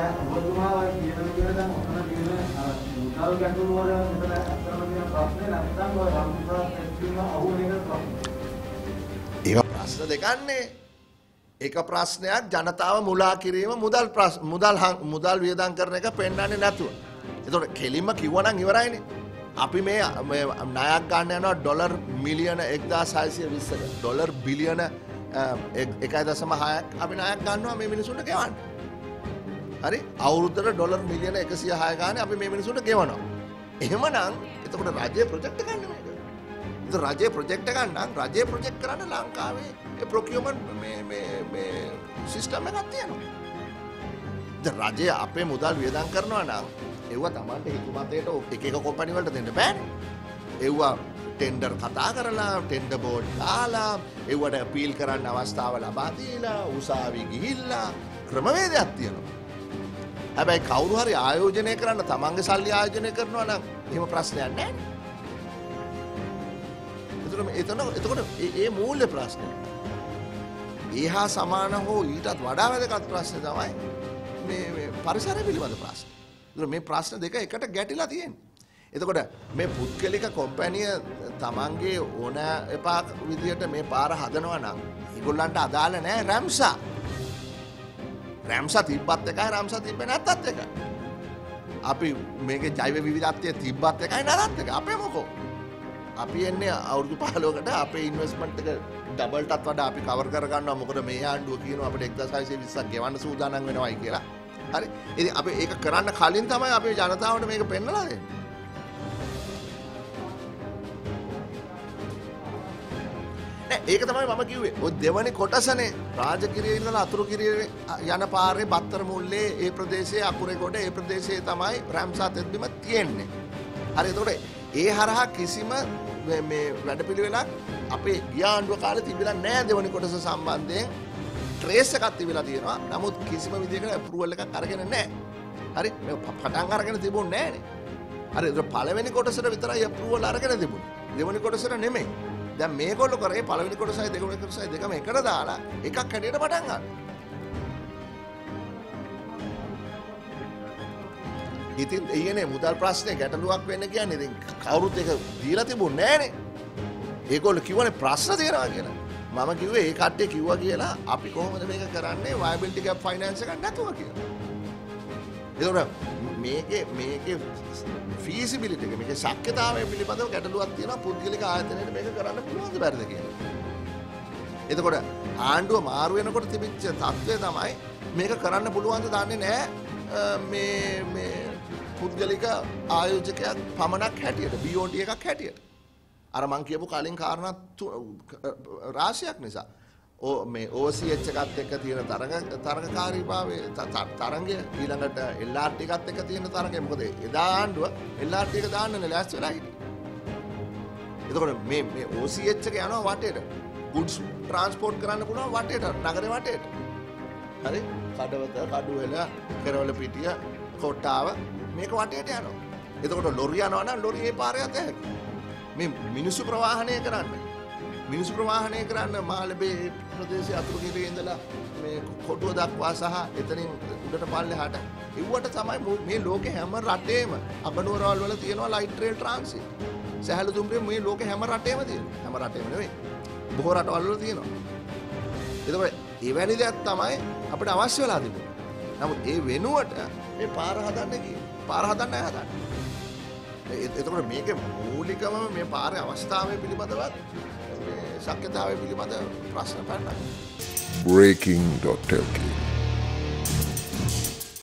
දැන් ඔබතුමා ඔය කියන විදිහට දැන් ඔතන තියෙන අර මුදල් ගැටලුව වල මෙතන අත්‍තරම තියෙන ප්‍රශ්නේ නැත්නම් ඔය රම්පුරා පැතිරීම අහුවෙන එක ප්‍රශ්නේ. ඒක ප්‍රශ්න දෙකන්නේ. එක ප්‍රශ්නයක් ජනතාව මුලා කිරීම මුදල් ප්‍රශ්- මුදල් හං- මුදල් වියදම් කරන එක පෙන්වන්නේ නැතුව. එතකොට කෙලින්ම කිව්වනම් ඉවරයිනේ. අපි මේ මේ ණයක් ගන්න යනවා ඩොලර් මිලියන 1620ක ඩොලර් බිලියන 1.6ක් අපි ණයක් ගන්නවා මේ මිනිසුන්ට ගෙවන්න. හරි අවුරුද්දට ඩොලර් මිලියන 106 ගානේ අපි මේ මිනිසුන්ට ගෙවනවා. එහෙමනම් එතකොට රජය ප්‍රොජෙක්ට් ගන්න මේක. ඉතින් රජය ප්‍රොජෙක්ට් ගන්නම් රජය ප්‍රොජෙක්ට් කරන්න ලංකාවේ ඒ ප්‍රොකියුමන්ට් මේ මේ මේ සිස්ටම් එකක් තියෙනවා. ඉතින් රජය අපේ මුදල් වියදම් කරනවා නම් ඒව Tamanට හිතු මතයට එක එක කොම්පැනි වලට දෙන්න බෑනේ. ඒවා ටෙන්ඩර් කතා කරලා ටෙන්ඩර් බෝඩ් දාලා ඒවට අපීල් කරන්න අවස්ථාව ලබා දීලා උසාවි ගිහිල්ලා ක්‍රමවේදයක් තියෙනවා. හැබැයි කවුරු හරි ආයෝජනය කරන්න තමන්ගේ සල්ලි ආයෝජනය කරනවා නම් එහෙම ප්‍රශ්නයක් නැහැ. එතකොට මේ- එතන එතකොට ඒ- ඒ මූල්‍ය ප්‍රශ්නය. ඒහා සමාන හෝ ඊටත් වඩා වැදගත් ප්‍රශ්නේ තමයි මේ මේ පරිසරය පිළිබඳ ප්‍රශ්න. එතකොට මේ ප්‍රශ්න දෙක එකට ගැටිලා තියෙන්නේ. එතකොට මේ පුද්ගලික කොම්පැනිය තමන්ගේ ඕන එපා විදියට මේ පාර හදනවා නම් ඒගොල්ලන්ට අදාළ නෑ රැම්සා. රැම්සා තිබ්බත් එකයි රැම්සා තිබ්බේ නැත්තත් එකයි. අපි මේක ජෛව විවිධත්වය තිබ්බත් එකයි නැතත් එක අපේ මොකෝ. අපි එන්නේ අවුරුදු පහලෝකට අපේ ඉන්වස්මන්ට් එක ඩබල්ටත් වඩා අපි කවර් කරගන්නවා මොකද මේ ආණ්ඩුව කියනවා අපිට 1620ක් ගෙවන්න සූදානම් වෙනවයි කියලා. හරි. ඉතින් අපි ඒක කරන්න කලින් තමයි අපේ ජනතාවට මේක පෙන්නලා දෙන්නේ. ඒක තමයි මම කිව්වේ. ඔය දෙවනි කොටසනේ රාජකිරිය ඉඳලා අතුරු කිරිය යන පාරේ බත්තර මුල්ලේ ඒ ප්‍රදේශයේ අකුරේ කොට ඒ ප්‍රදේශයේ තමයි රැම්සා තෙත්බිම තියෙන්නේ. හරි එතකොට ඒ හරහා කිසිම මේ- මේ වැඩපිළිවෙලක් අපේ ගිය ආණ්ඩුව කාලේ තිබිලා නෑ දෙවනි කොටස සම්බන්ධයෙන් ට්‍රේස් එකක් තිබිලා තියෙනවා. නමුත් කිසිම විදිහකට අප්‍රූවල් එකක් අරගෙන නෑ. හරි මේ ප- පටන් අරගෙන තිබුණේ නෑනේ. හරි ඒක පළවෙනි කොටසට විතරයි අප්‍රූවල් අරගෙන තිබුණේ. දෙවෙනි කොටසට නෙමෙයි. දැන් මේගොල්ලෝ කරේ පළවෙනි කොටසයි දෙවෙනි කොටසයි දෙකම එකට දාලා එකක් හැටියට පටන් ගන්න. ඉතින් එයනේ මුදල් ප්‍රශ්නේ ගැටලුවක් වෙන්න කියන්නේ ඉතින් කවුරුත් ඒක දීලා තිබුණේ නෑනේ. ඒගොල්ලෝ කිව්වනේ ප්‍රශ්න තියෙනවා කියලා. මම කිව්වේ ඒ කට්ටිය කිව්වා කියලා අපි කොහොමද මේක කරන්නේ viability gap finance එකක් නැතුව කියලා. එතකොට මේකේ මේකේ ෆීසිබිලිටි එක මේකේ ශක්්‍යතාවය පිළිබඳව ගැටලුවක් තියෙනවා පුද්ගලික ආයතනයට මේක කරන්න පුළුවන්ද බැරිද කියලා. එතකොට ආණ්ඩුව මාරු වෙනකොට තිබිච්ච තත්ත්වය තමයි මේක කරන්න පුළුවන්ද දන්නේ නැහැ අ, මේ මේ පුද්ගලික ආයෝජකයක් පමණක් හැටියට BOT එකක් හැටියට. අර මං කියපු කලින් කාරණා තු- රාශියක් නිසා. ඕ මේ OCH එකත් එක්ක තියෙන තරඟ තරඟකාරීභාවය ත- ත- තරඟය ඊළඟට LRT එකත් එක්ක තියෙන තරඟය මොකද එදා ආණ්ඩුව LRT එක දාන්නනේ ලෑස්ති වෙලා හිටියේ. එතකොට මේ මේ OCH එක යනවා වටේට. goods transport කරන්න පුළුවන් වටේට නගරේ වටේට. හරි? කඩවත, කඩුවෙල, කෙරවල පිටිය, කොට්ටාව මේක වටේට යනවා. එතකොට ලොරිය යනවා නම් ලොරිය ඒ පාරේ යත හැකියි. මේ මිනිස්සු ප්‍රවාහනය කරන්න. මිනිස්සු ප්‍රවාහනය කරන්න මාළඹේ ප්‍රදේශයේ අතුරු කිරියේ ඉඳලා මේ කොටුව දක්වා සහ එතනින් උඩට පල්ලෙහාට ඉව්වට තමයි මු- මේ ලෝකේ හැම රටේම අගනුවරවල් වල තියෙනවා ලයිට් රේල් ට්‍රාන්සිට්. සහැල්ලු දුම්රිය මේ ලෝකේ හැම රටේම තියෙනවා. හැම රටේම නෙවෙයි. බොහෝ රටවල් වල තියෙනවා. එතකොට එවැනි දෙයක් තමයි අපිට අවශ්‍ය වෙලා තිබුණේ. නමුත් ඒ වෙනුවට මේ පාර හදන්න ගියේ. පාර හදන්න නැහැ හදන්නේ. එ- එතකොට මේක මූලිකවම මේ පාරේ අවස්ථාවය පිළිබඳවත් මේ ශක්්‍යතාවය පිළිබඳ ප්‍රශ්න පැන්න. breaking.lk